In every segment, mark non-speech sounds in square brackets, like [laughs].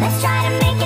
Let's try to make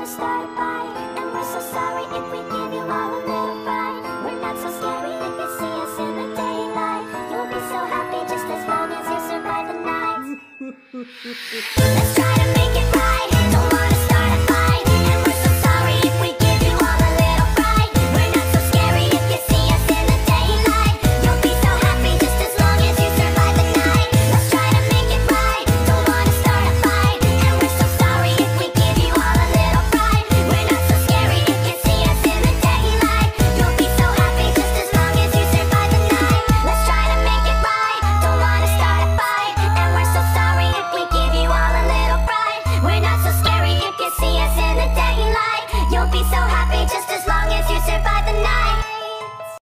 we're so sorry if we give you all a little We're not so scary if you see us in the daylight. [laughs] Let's try